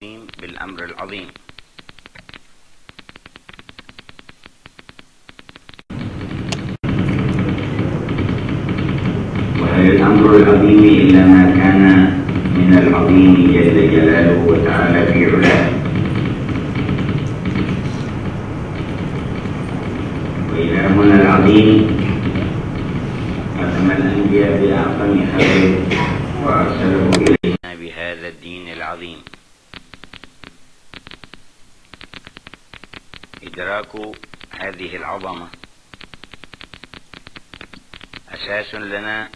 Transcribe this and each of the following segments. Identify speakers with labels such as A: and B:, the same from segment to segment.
A: بالأمر العظيم.
B: وهل الأمر العظيم إلا ما كان من العظيم جل جلاله وتعالى في علاه وإلهنا العظيم ختم الأنبياء بأعظم خلقه وأرسله إلينا
A: بهذا الدين العظيم إدراك هذه العظمة. أساس لنا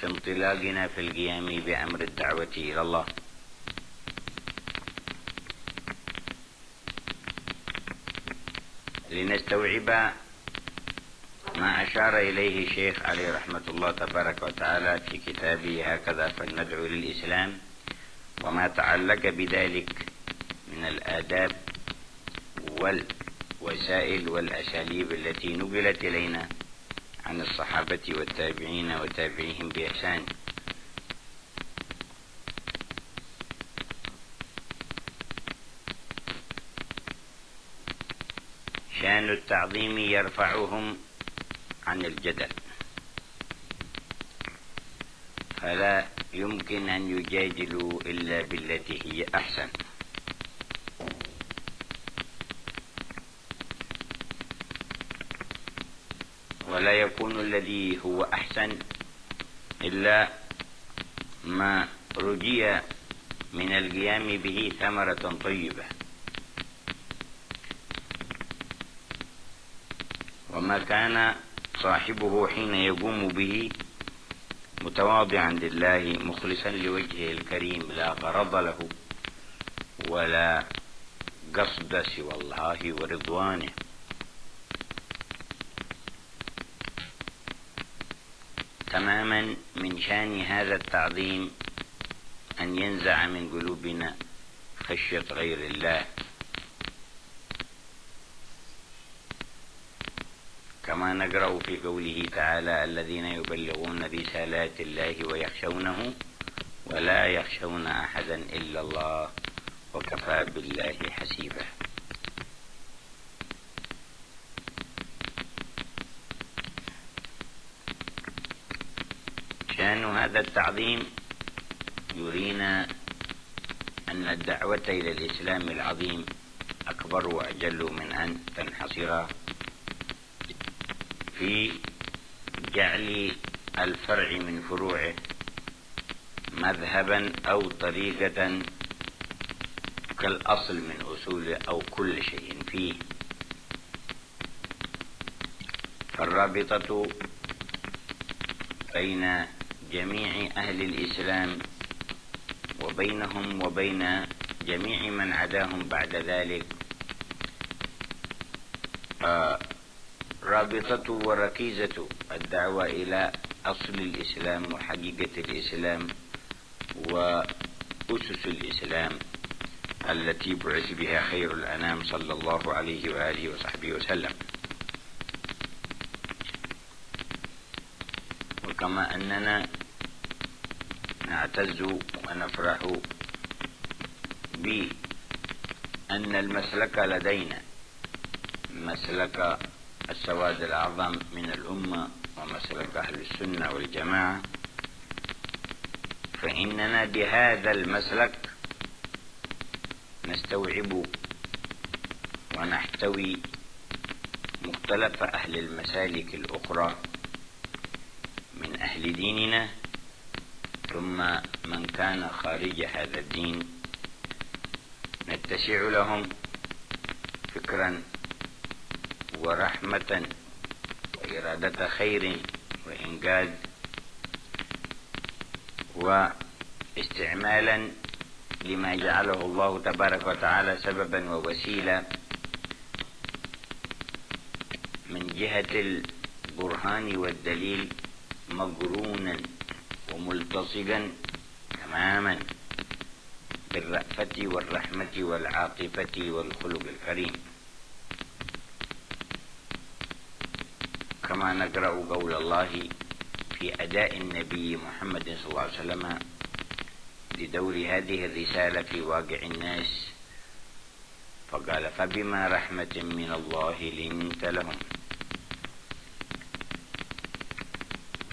A: في انطلاقنا في القيام بأمر الدعوة إلى الله. لنستوعب ما أشار إليه الشيخ عليه رحمة الله تبارك وتعالى في كتابه هكذا فلندعو للإسلام وما تعلق بذلك من الآداب والوسائل والأساليب التي نقلت إلينا عن الصحابة والتابعين وتابعيهم بإحسان. شأن التعظيم يرفعهم عن الجدل. فلا يمكن أن يجادلوا إلا بالتي هي أحسن. ولا يكون الذي هو أحسن إلا ما رجي من القيام به ثمرة طيبة. وما كان صاحبه حين يقوم به متواضعا لله مخلصا لوجهه الكريم لا غرض له ولا قصد سوى الله ورضوانه. تماما من شأن هذا التعظيم أن ينزع من قلوبنا خشية غير الله. كما نقرأ في قوله تعالى الذين يبلغون رسالات الله ويخشونه ولا يخشون أحدا إلا الله وكفى بالله حسيبا. شان هذا التعظيم يرينا أن الدعوة إلى الإسلام العظيم أكبر وأجل من أن تنحصر في جعل الفرع من فروعه مذهبا أو طريقة كالأصل من أصوله أو كل شيء فيه. فالرابطة بين جميع أهل الإسلام وبينهم وبين جميع من عداهم بعد ذلك. آه رابطة وركيزة الدعوة إلى أصل الإسلام وحقيقة الإسلام وأسس الإسلام التي بعث بها خير الأنام صلى الله عليه وآله وصحبه وسلم. وكما أننا نعتز ونفرح بأن المسلك لدينا. مسلك السواد الأعظم من الأمة ومسلك أهل السنة والجماعة. فإننا بهذا المسلك نستوعب ونحتوي مختلف أهل المسالك الأخرى من أهل ديننا ثم من كان خارج هذا الدين نتسع لهم فكرا ورحمة وإرادة خير وإنجاز واستعمالا لما جعله الله تبارك وتعالى سببا ووسيلة من جهة البرهان والدليل مقرونا وملتصقا تماما بالرأفة والرحمة والعاطفة والخلق الكريم. كما نقرأ قول الله في أداء النبي محمد صلى الله عليه وسلم لدور هذه الرسالة في واقع الناس فقال فبما رحمة من الله لنت لهم.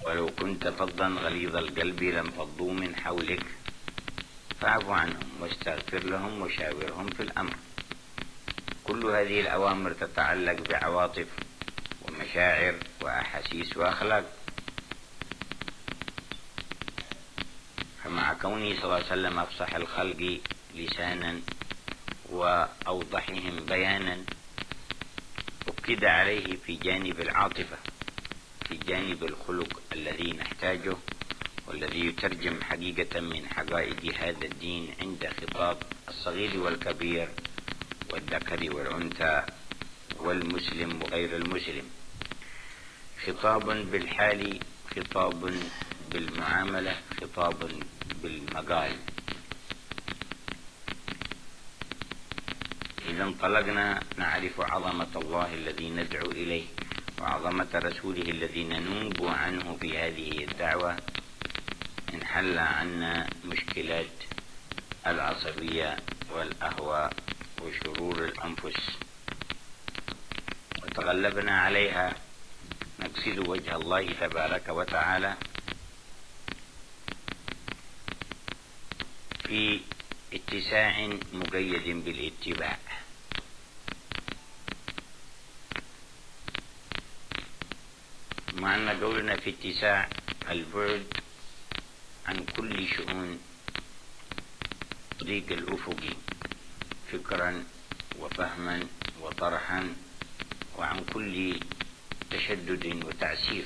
A: ولو كنت فظا غليظ القلب لانفضوا من حولك. فاعف عنهم واستغفر لهم وشاورهم في الأمر. كل هذه الأوامر تتعلق بعواطف ومشاعر وأحاسيس وأخلاق. فمع كونه صلى الله عليه وسلم أفصح الخلق لسانا وأوضحهم بيانا أكد عليه في جانب العاطفة في جانب الخلق الذي نحتاجه والذي يترجم حقيقة من حقائق هذا الدين عند خطاب الصغير والكبير والذكر والأنثى والمسلم وغير المسلم. خطاب بالحال خطاب بالمعاملة خطاب بالمقال. إذا انطلقنا نعرف عظمة الله الذي ندعو إليه. وعظمة رسوله الذي ننوب عنه في هذه الدعوة انحل عنا مشكلات العصبية والأهواء وشرور الأنفس. وتغلبنا عليها نقصد وجه الله تبارك وتعالى في اتساع مقيد بالاتباع. مع أن قولنا في اتساع البعد عن كل شؤون ضيق الأفقي فكرا وفهما وطرحا وعن كل تشدد وتعسير.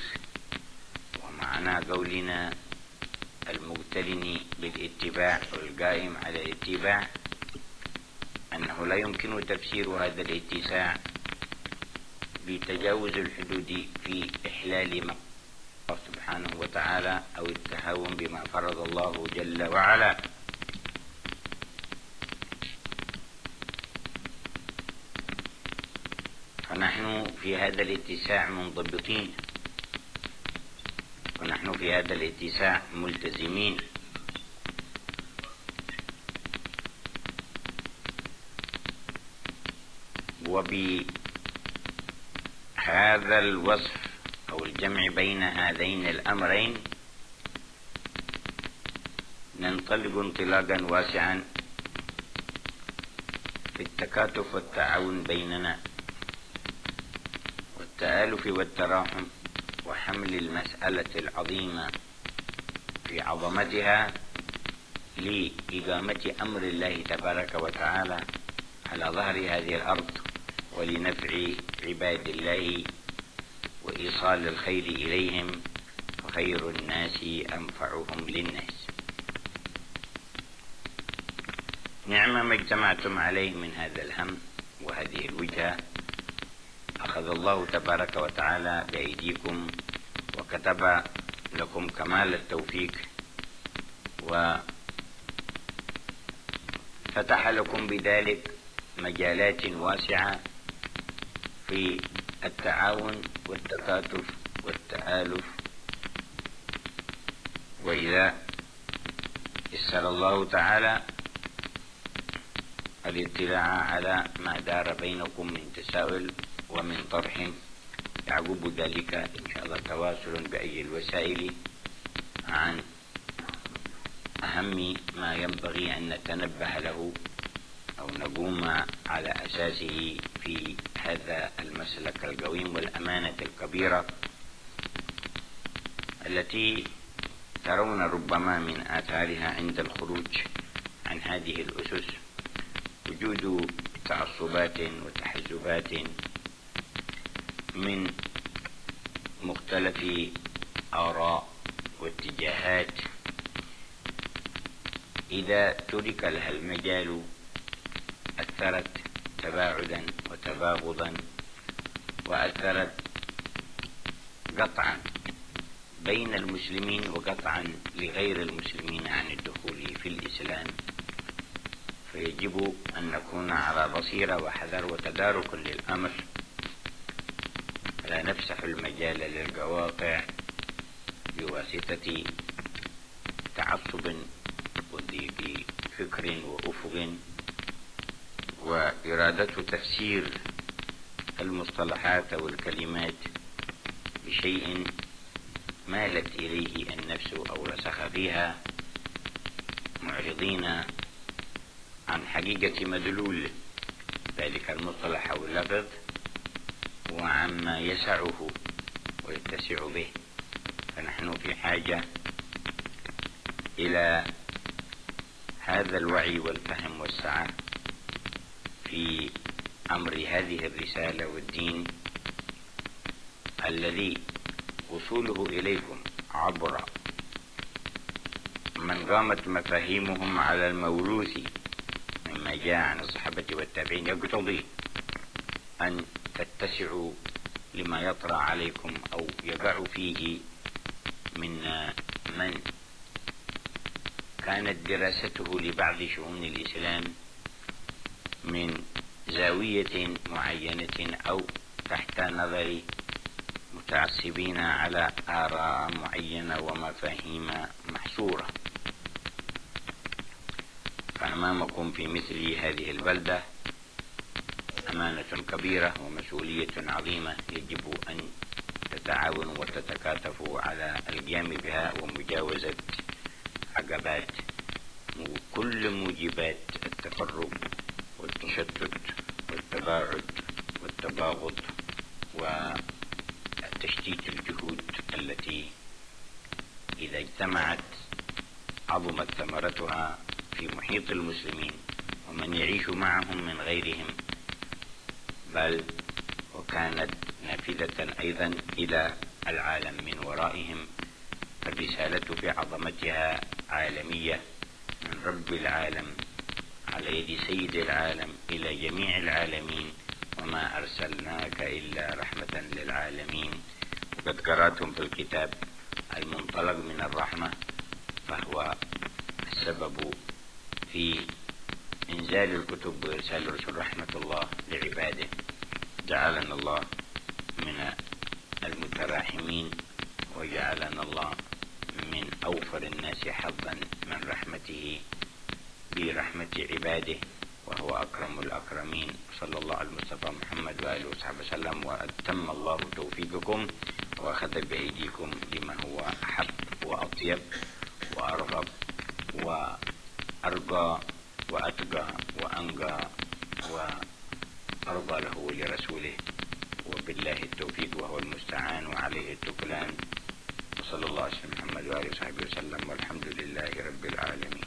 A: ومعنى قولنا المقترن بالاتباع والقائم على الاتباع أنه لا يمكن تفسير هذا الاتساع بتجاوز الحدود في إحلال ما سبحانه وتعالى أو التهاون بما فرض الله جل وعلا. فنحن في هذا الاتساع منضبطين. ونحن في هذا الاتساع ملتزمين. وبهذا الوصف أو الجمع بين هذين الأمرين ننطلق انطلاقا واسعا في التكاتف والتعاون بيننا والتآلف والتراحم وحمل المسألة العظيمة في عظمتها لإقامة أمر الله تبارك وتعالى على ظهر هذه الأرض. ولنفع عباد الله وإيصال الخير إليهم وخير الناس أنفعهم للناس. نعم ما اجتمعتم عليه من هذا الهم وهذه الوجهة أخذ الله تبارك وتعالى بأيديكم وكتب لكم كمال التوفيق وفتح لكم بذلك مجالات واسعة في التعاون والتكاتف والتآلف. وإذا يسر الله تعالى الاطلاع على ما دار بينكم من تساؤل ومن طرح يعقب ذلك إن شاء الله تواصل بأي الوسائل عن أهم ما ينبغي أن نتنبه له أو نقوم على أساسه في هذا المسلك القويم والأمانة الكبيرة التي ترون ربما من آثارها عند الخروج عن هذه الأسس وجود تعصبات وتحزبات من مختلف آراء واتجاهات. إذا ترك لها المجال أثرت تباعدا وتباغضا وأثرت قطعا بين المسلمين وقطعا لغير المسلمين عن الدخول في الإسلام. فيجب أن نكون على بصيرة وحذر وتدارك للأمر. لا نفسح المجال للقواطع بواسطة تعصب بفكر وأفق. وإرادة تفسير المصطلحات والكلمات بشيء مالت إليه النفس أو رسخ فيها معرضين عن حقيقة مدلول ذلك المصطلح أو اللفظ وعما يسعه ويتسع به. فنحن في حاجة إلى هذا الوعي والفهم والسعة. في أمر هذه الرسالة والدين الذي وصوله إليكم عبر من قامت مفاهيمهم على الموروث مما جاء عن الصحابة والتابعين. يقتضي أن تتسعوا لما يطرأ عليكم أو يقع فيه من من كانت دراسته لبعض شؤون الإسلام من زاوية معينة أو تحت نظر متعصبين على آراء معينة ومفاهيم محصورة فأمامكم في مثل هذه البلدة أمانة كبيرة ومسؤولية عظيمة يجب أن تتعاونوا وتتكاتفوا على القيام بها ومجاوزة عقبات كل موجبات التفرق والتشتت والتباعد والتباغض وتشتيت الجهود التي إذا اجتمعت عظمت ثمرتها في محيط المسلمين ومن يعيش معهم من غيرهم بل وكانت نافذة أيضا إلى العالم من ورائهم الرسالة بعظمتها عالمية من رب العالم. على يد سيد العالم إلى جميع العالمين وما أرسلناك إلا رحمة للعالمين. وقد قرأتم في الكتاب المنطلق من الرحمة فهو السبب في إنزال الكتب وإرسال الرسل رحمة الله لعباده. جعلنا الله من المتراحمين وجعلنا الله من أوفر الناس حظا من رحمته. برحمة عباده وهو أكرم الأكرمين. صلى الله على المصطفى محمد وآله وصحبه وسلم وأتم الله توفيقكم وأخذ بأيديكم لما هو أحب وأطيب وأرغب وأرقى وأتقى وأنقى وأرضى له ولرسوله وبالله التوفيق وهو المستعان وعليه التكلان. وصلى الله على محمد وآله وصحبه وسلم والحمد لله رب العالمين.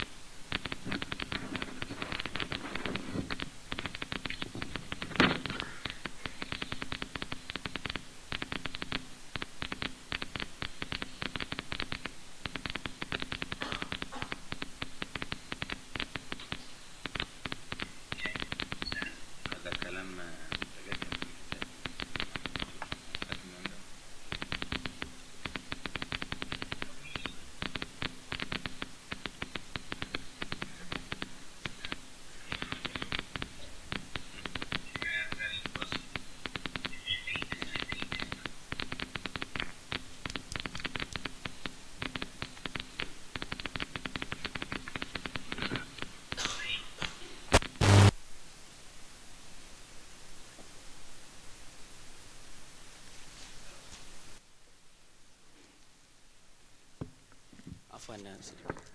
C: Afwan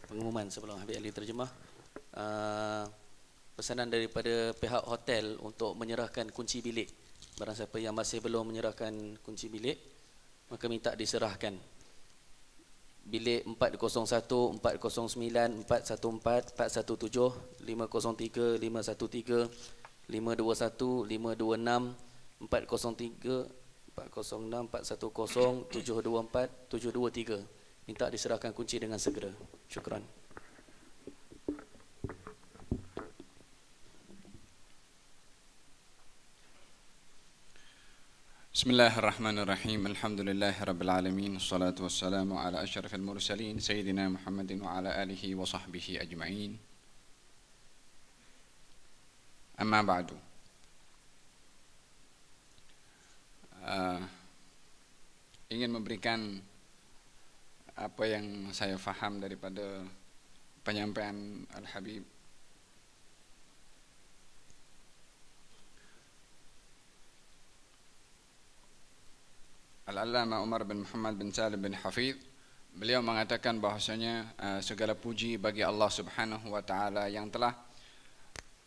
C: pengumuman sebelum Habib Ali terjemah. Uh, pesanan daripada pihak hotel untuk menyerahkan kunci bilik. Barang siapa yang masih belum menyerahkan kunci bilik, maka minta diserahkan. Bilik 401, 409, 414, 417, 503, 513, 521, 526, 403, 406, 410, 724, 723 Minta diserahkan kunci dengan segera. Syukran.
D: بسم الله الرحمن الرحيم الحمد لله رب العالمين الصلاة والسلام على أشرف المرسلين سيدنا محمد وعلى آله وصحبه أجمعين أما بعد uh, ingin memberikan apa yang saya faham daripada penyampaian Al-Habib? Al-Allama Umar bin Muhammad bin Salim bin Hafidh beliau mengatakan bahasanya uh, segala puji bagi Allah Subhanahu wa taala yang telah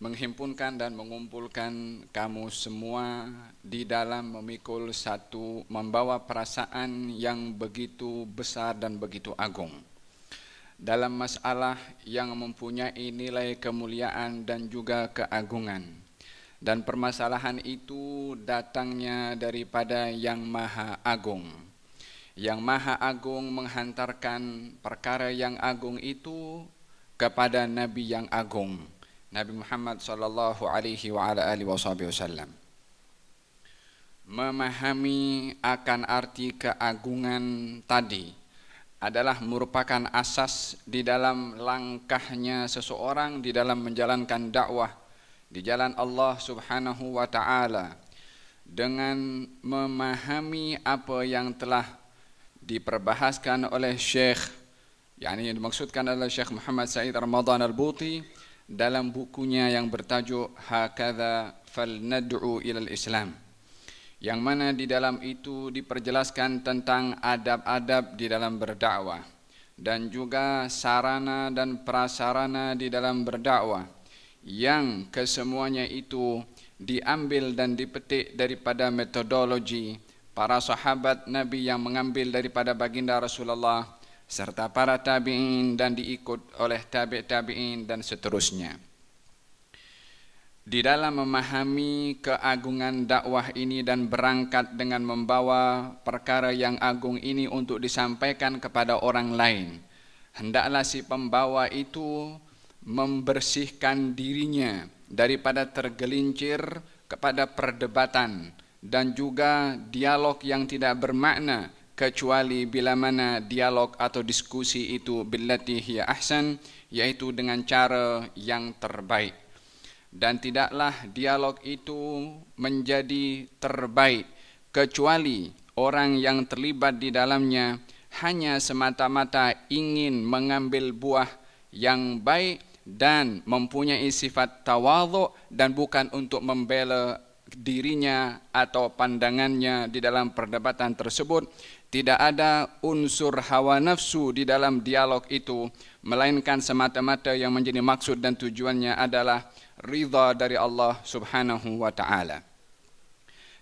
D: menghimpunkan dan mengumpulkan kamu semua di dalam memikul satu membawa perasaan yang begitu besar dan begitu agung. Dalam masalah yang mempunyai nilai kemuliaan dan juga keagungan. Dan permasalahan itu datangnya daripada yang maha agung. Yang maha agung menghantarkan perkara yang agung itu kepada nabi yang agung Nabi Muhammad sallallahu alaihi wa ala alihi wasallam. Memahami akan arti keagungan tadi adalah merupakan asas di dalam langkahnya seseorang di dalam menjalankan dakwah di jalan Allah Subhanahu wa taala dengan memahami apa yang telah diperbahaskan oleh Syekh yakni yang dimaksudkan adalah Syekh Muhammad Said Ramadan Al-Buti dalam bukunya yang bertajuk Hakadha falnad'u ilal Islam. Yang mana di dalam itu diperjelaskan tentang adab-adab di dalam berdakwah dan juga sarana dan prasarana di dalam berdakwah yang kesemuanya itu diambil dan dipetik daripada metodologi para sahabat Nabi yang mengambil daripada baginda Rasulullah serta para tabi'in dan diikut oleh tabi' tabi'in dan seterusnya. Di dalam memahami keagungan dakwah ini dan berangkat dengan membawa perkara yang agung ini untuk disampaikan kepada orang lain, hendaklah si pembawa itu membersihkan dirinya daripada tergelincir kepada perdebatan dan juga dialog yang tidak bermakna kecuali bila mana dialog atau diskusi itu billati hiya ahsan yaitu dengan cara yang terbaik. Dan tidaklah dialog itu menjadi terbaik kecuali orang yang terlibat di dalamnya hanya semata-mata ingin mengambil buah yang baik dan mempunyai sifat tawadhu dan bukan untuk membela dirinya atau pandangannya di dalam perdebatan tersebut tidak ada unsur hawa nafsu di dalam dialog itu melainkan semata-mata yang menjadi maksud dan tujuannya adalah ridha dari Allah Subhanahu wa taala.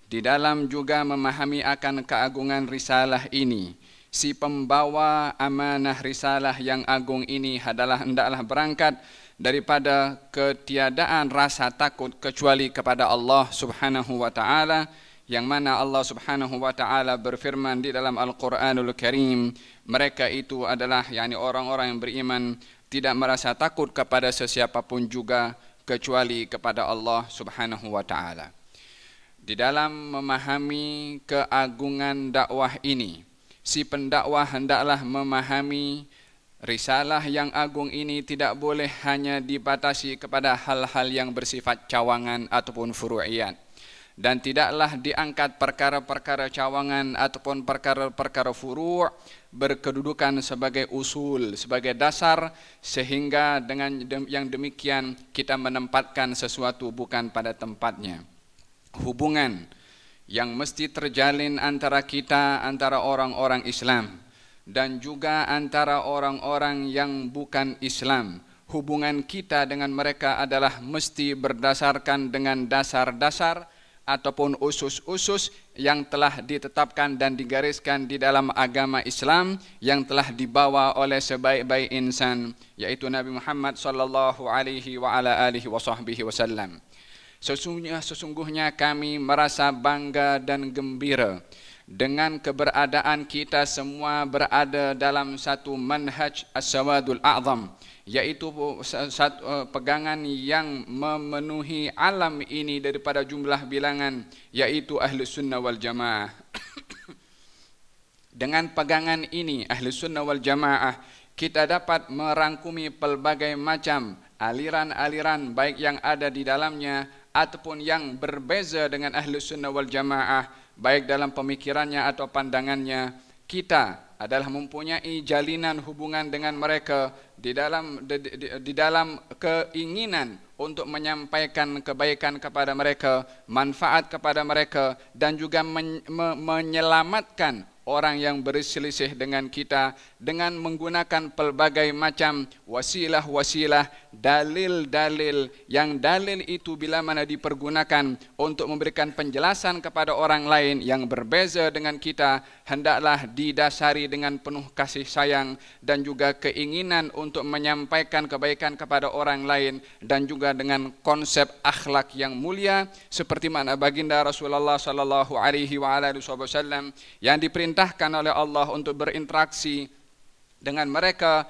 D: Di dalam juga memahami akan keagungan risalah ini, si pembawa amanah risalah yang agung ini adalah hendaklah berangkat daripada ketiadaan rasa takut kecuali kepada Allah Subhanahu wa taala yang mana Allah Subhanahu wa taala berfirman di dalam Al-Qur'anul Karim mereka itu adalah yakni orang-orang yang beriman tidak merasa takut kepada sesiapa pun juga kecuali kepada Allah Subhanahu wa taala. Di dalam memahami keagungan dakwah ini si pendakwah hendaklah memahami risalah yang agung ini tidak boleh hanya dibatasi kepada hal-hal yang bersifat cawangan ataupun furu'iyat dan tidaklah diangkat perkara-perkara cawangan ataupun perkara-perkara furu' berkedudukan sebagai usul, sebagai dasar sehingga dengan yang demikian kita menempatkan sesuatu bukan pada tempatnya. Hubungan yang mesti terjalin antara kita, antara orang-orang Islam dan juga antara orang-orang yang bukan Islam. Hubungan kita dengan mereka adalah mesti berdasarkan dengan dasar-dasar ataupun usus-usus yang telah ditetapkan dan digariskan di dalam agama Islam yang telah dibawa oleh sebaik-baik insan yaitu Nabi Muhammad sallallahu alaihi wa ala alihi wasallam. Sesungguhnya sesungguhnya kami merasa bangga dan gembira dengan keberadaan kita semua berada dalam satu manhaj as-sawadul a'zam yaitu satu eh, pegangan yang memenuhi alam ini daripada jumlah bilangan yaitu ahli sunnah wal jamaah. Dengan pegangan ini ahli sunnah wal jamaah kita dapat merangkumi pelbagai macam aliran-aliran baik yang ada di dalamnya ataupun yang berbeza dengan ahli sunnah wal jamaah baik dalam pemikirannya atau pandangannya kita adalah mempunyai jalinan hubungan dengan mereka di dalam di, di, di dalam keinginan untuk menyampaikan kebaikan kepada mereka, manfaat kepada mereka dan juga men, me, menyelamatkan orang yang berselisih dengan kita dengan menggunakan pelbagai macam wasilah-wasilah, dalil-dalil yang dalil itu bila mana dipergunakan untuk memberikan penjelasan kepada orang lain yang berbeza dengan kita hendaklah didasari dengan penuh kasih sayang dan juga keinginan untuk menyampaikan kebaikan kepada orang lain dan juga dengan konsep akhlak yang mulia seperti mana baginda Rasulullah sallallahu alaihi wasallam yang diperintahkan oleh Allah untuk berinteraksi dengan mereka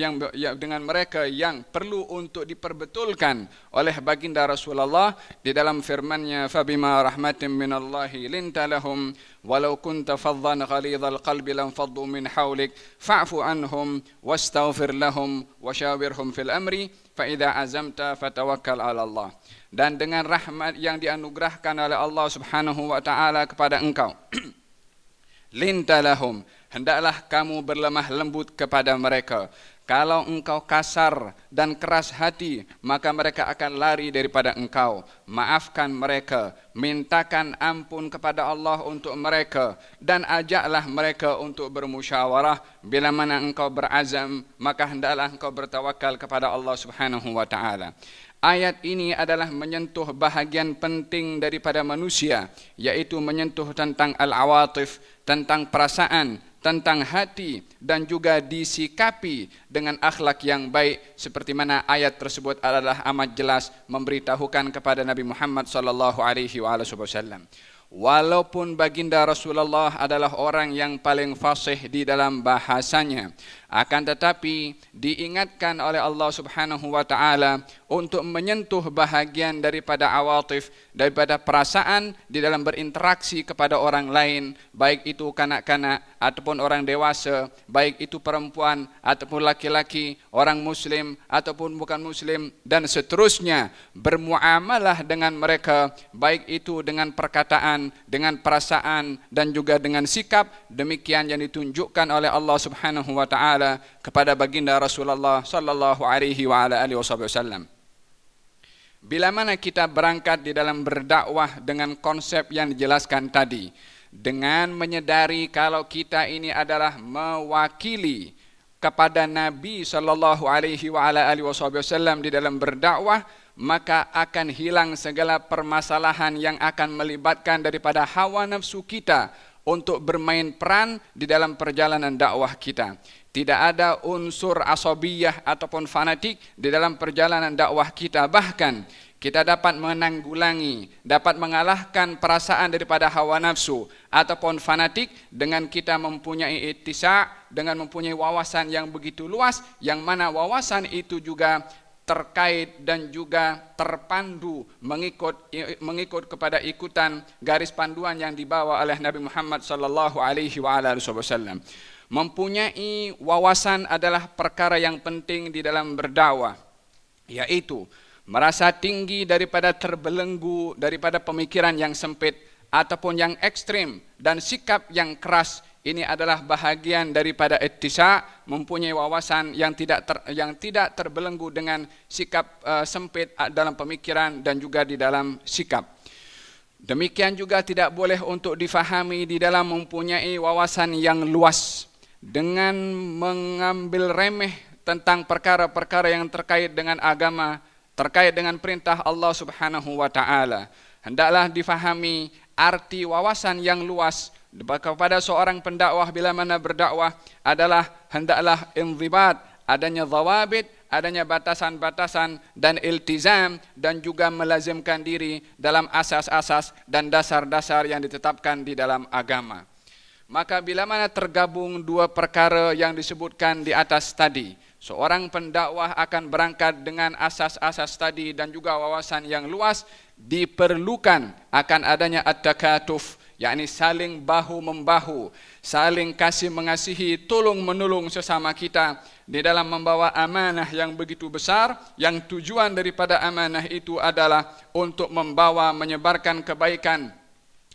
D: yang, dengan mereka yang perlu untuk diperbetulkan oleh baginda Rasulullah di dalam firman-Nya fabima rahmatin minallahi linta lahum walau kunta faddan ghalidhal qalbi lam faddu min hawlik fa'fu anhum wastaghfir lahum washawirhum fil amri fa idza azamta fatawakkal 'ala Allah. Dan dengan rahmat yang dianugerahkan oleh Allah Subhanahu wa taala kepada engkau linta lahum hendaklah kamu berlemah lembut kepada mereka. Kalau engkau kasar dan keras hati, maka mereka akan lari daripada engkau. Maafkan mereka, mintakan ampun kepada Allah untuk mereka dan ajaklah mereka untuk bermusyawarah. Bila mana engkau berazam, maka hendaklah engkau bertawakal kepada Allah Subhanahu wa taala. Ayat ini adalah menyentuh bahagian penting daripada manusia, yaitu menyentuh tentang al-awatif, tentang perasaan, tentang hati dan juga disikapi dengan akhlak yang baik seperti mana ayat tersebut adalah amat jelas memberitahukan kepada Nabi Muhammad sallallahu alaihi wasallam. Walaupun baginda Rasulullah adalah orang yang paling fasih di dalam bahasanya akan tetapi diingatkan oleh Allah Subhanahu wa taala untuk menyentuh bahagian daripada awatif daripada perasaan di dalam berinteraksi kepada orang lain baik itu kanak-kanak ataupun orang dewasa baik itu perempuan ataupun laki-laki orang muslim ataupun bukan muslim dan seterusnya. Bermuamalah dengan mereka baik itu dengan perkataan dengan perasaan dan juga dengan sikap demikian yang ditunjukkan oleh Allah Subhanahu wa taala taala kepada baginda Rasulullah sallallahu alaihi wa ala alihi wasallam. Bila mana kita berangkat di dalam berdakwah dengan konsep yang dijelaskan tadi dengan menyedari kalau kita ini adalah mewakili kepada Nabi sallallahu alaihi wa ala alihi wasallam di dalam berdakwah maka akan hilang segala permasalahan yang akan melibatkan daripada hawa nafsu kita untuk bermain peran di dalam perjalanan dakwah kita. Tidak ada unsur asabiyah ataupun fanatik di dalam perjalanan dakwah kita. Bahkan kita dapat menanggulangi, dapat mengalahkan perasaan daripada hawa nafsu ataupun fanatik dengan kita mempunyai itisa, dengan mempunyai wawasan yang begitu luas, yang mana wawasan itu juga terkait dan juga terpandu mengikut mengikut kepada ikutan garis panduan yang dibawa oleh Nabi Muhammad sallallahu alaihi wasallam mempunyai wawasan adalah perkara yang penting di dalam berdakwah yaitu merasa tinggi daripada terbelenggu daripada pemikiran yang sempit ataupun yang ekstrim dan sikap yang keras. Ini adalah bahagian daripada etisa mempunyai wawasan yang tidak ter, yang tidak terbelenggu dengan sikap uh, sempit dalam pemikiran dan juga di dalam sikap. Demikian juga tidak boleh untuk difahami di dalam mempunyai wawasan yang luas dengan mengambil remeh tentang perkara-perkara yang terkait dengan agama, terkait dengan perintah Allah Subhanahu wa taala. Hendaklah difahami arti wawasan yang luas kepada seorang pendakwah bila mana berdakwah adalah hendaklah inzibat, adanya zawabit, adanya batasan-batasan dan iltizam dan juga melazimkan diri dalam asas-asas dan dasar-dasar yang ditetapkan di dalam agama. Maka bila mana tergabung dua perkara yang disebutkan di atas tadi, seorang pendakwah akan berangkat dengan asas-asas tadi dan juga wawasan yang luas, diperlukan akan adanya at-takatuf, yakni saling bahu-membahu, saling kasih mengasihi, tolong menolong sesama kita di dalam membawa amanah yang begitu besar, yang tujuan daripada amanah itu adalah untuk membawa menyebarkan kebaikan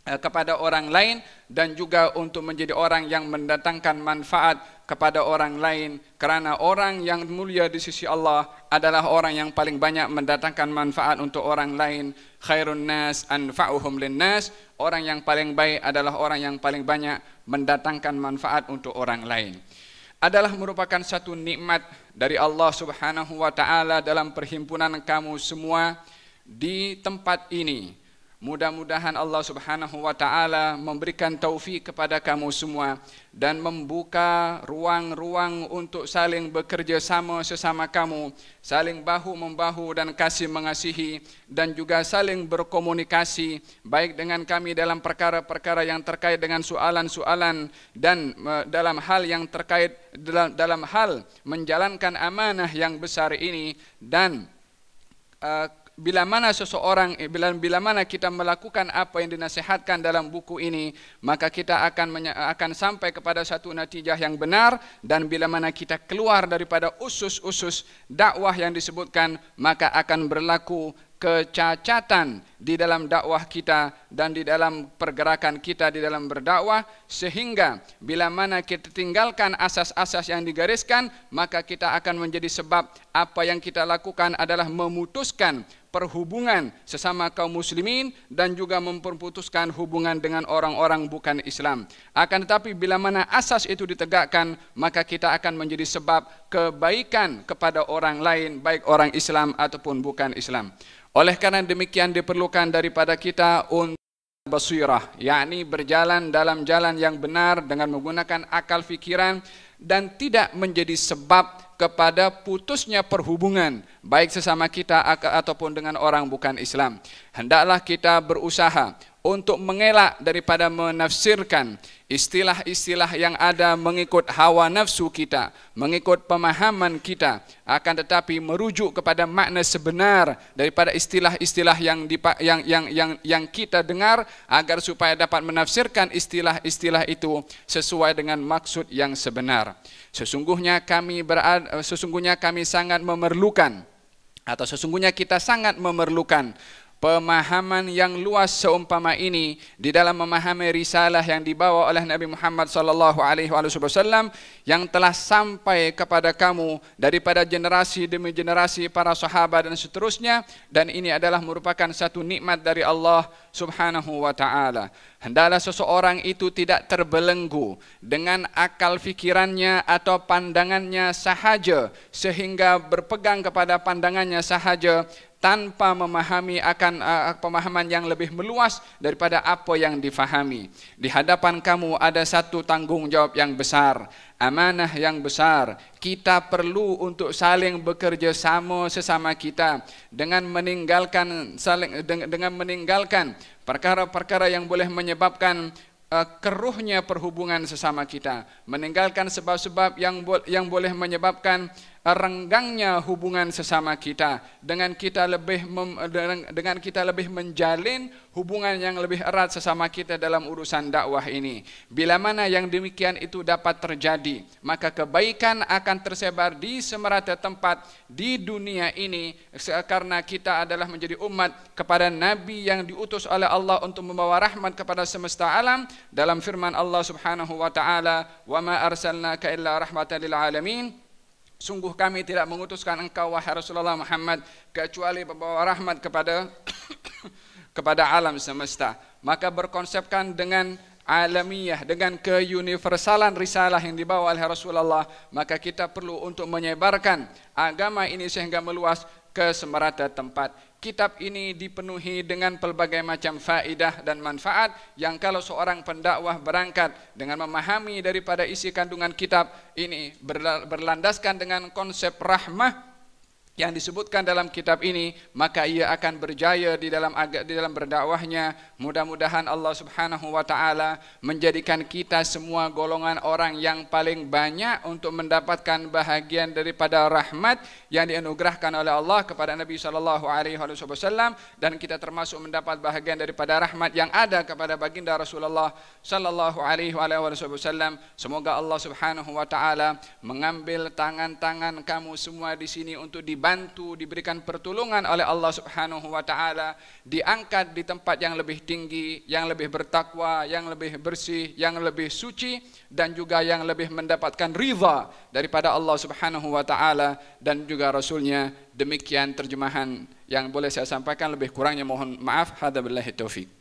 D: kepada orang lain dan juga untuk menjadi orang yang mendatangkan manfaat kepada orang lain. Kerana orang yang mulia di sisi Allah adalah orang yang paling banyak mendatangkan manfaat untuk orang lain. Khairun nas anfa'uhum linnas orang yang paling baik adalah orang yang paling banyak mendatangkan manfaat untuk orang lain. Adalah merupakan satu nikmat dari Allah Subhanahu wa taala dalam perhimpunan kamu semua di tempat ini Mudah-mudahan Allah Subhanahu wa taala memberikan taufik kepada kamu semua dan membuka ruang-ruang untuk saling bekerja sama sesama kamu, saling bahu membahu dan kasih mengasihi dan juga saling berkomunikasi baik dengan kami dalam perkara-perkara yang terkait dengan soalan-soalan dan dalam hal yang terkait dalam, dalam hal menjalankan amanah yang besar ini dan uh, bila mana seseorang eh, bila bila mana kita melakukan apa yang dinasihatkan dalam buku ini maka kita akan akan sampai kepada satu natijah yang benar dan bila mana kita keluar daripada usus-usus dakwah yang disebutkan maka akan berlaku kecacatan di dalam dakwah kita dan di dalam pergerakan kita di dalam berdakwah sehingga bila mana kita tinggalkan asas-asas yang digariskan maka kita akan menjadi sebab apa yang kita lakukan adalah memutuskan perhubungan sesama kaum muslimin dan juga memperputuskan hubungan dengan orang-orang bukan Islam. Akan tetapi bila mana asas itu ditegakkan, maka kita akan menjadi sebab kebaikan kepada orang lain, baik orang Islam ataupun bukan Islam. Oleh karena demikian diperlukan daripada kita untuk basirah, yakni berjalan dalam jalan yang benar dengan menggunakan akal fikiran dan tidak menjadi sebab kepada putusnya perhubungan baik sesama kita ataupun dengan orang bukan Islam. Hendaklah kita berusaha untuk mengelak daripada menafsirkan istilah-istilah yang ada mengikut hawa nafsu kita, mengikut pemahaman kita, akan tetapi merujuk kepada makna sebenar daripada istilah-istilah yang, yang yang yang yang kita dengar agar supaya dapat menafsirkan istilah-istilah itu sesuai dengan maksud yang sebenar. Sesungguhnya kami berada, sesungguhnya kami sangat memerlukan atau sesungguhnya kita sangat memerlukan pemahaman yang luas seumpama ini di dalam memahami risalah yang dibawa oleh Nabi Muhammad sallallahu alaihi wasallam yang telah sampai kepada kamu daripada generasi demi generasi para sahabat dan seterusnya dan ini adalah merupakan satu nikmat dari Allah Subhanahu wa taala. Hendaklah seseorang itu tidak terbelenggu dengan akal fikirannya atau pandangannya sahaja sehingga berpegang kepada pandangannya sahaja tanpa memahami akan uh, pemahaman yang lebih meluas daripada apa yang difahami. Di hadapan kamu ada satu tanggungjawab yang besar, amanah yang besar. Kita perlu untuk saling bekerja sama sesama kita dengan meninggalkan saling dengan meninggalkan perkara-perkara yang boleh menyebabkan uh, keruhnya perhubungan sesama kita, meninggalkan sebab-sebab yang yang boleh menyebabkan renggangnya hubungan sesama kita. Dengan kita lebih mem, dengan kita lebih menjalin hubungan yang lebih erat sesama kita dalam urusan dakwah ini. Bila mana yang demikian itu dapat terjadi maka kebaikan akan tersebar di semerata tempat di dunia ini karena kita adalah menjadi umat kepada nabi yang diutus oleh Allah untuk membawa rahmat kepada semesta alam dalam firman Allah Subhanahu wa taala wa ma arsalnaka illa rahmatan lil alamin Sungguh kami tidak mengutuskan engkau wahai Rasulullah Muhammad kecuali membawa rahmat kepada kepada alam semesta. Maka berkonsepkan dengan alamiah dengan keuniversalan risalah yang dibawa oleh Rasulullah maka kita perlu untuk menyebarkan agama ini sehingga meluas ke semerata tempat kitab ini dipenuhi dengan pelbagai macam faedah dan manfaat yang kalau seorang pendakwah berangkat dengan memahami daripada isi kandungan kitab ini berlandaskan dengan konsep rahmah yang disebutkan dalam kitab ini maka ia akan berjaya di dalam di dalam berdakwahnya. Mudah-mudahan Allah Subhanahu wa taala menjadikan kita semua golongan orang yang paling banyak untuk mendapatkan bahagian daripada rahmat yang dianugerahkan oleh Allah kepada Nabi sallallahu alaihi wasallam. Dan kita termasuk mendapat bahagian daripada rahmat yang ada kepada baginda Rasulullah sallallahu alaihi wasallam. Semoga Allah Subhanahu wa taala mengambil tangan-tangan kamu semua di sini untuk di dibantu, diberikan pertolongan oleh Allah Subhanahu wa taala, diangkat di tempat yang lebih tinggi, yang lebih bertakwa, yang lebih bersih, yang lebih suci dan juga yang lebih mendapatkan ridha daripada Allah Subhanahu wa taala dan juga rasulnya. Demikian terjemahan yang boleh saya sampaikan lebih kurangnya mohon maaf. Hadza billahi taufik.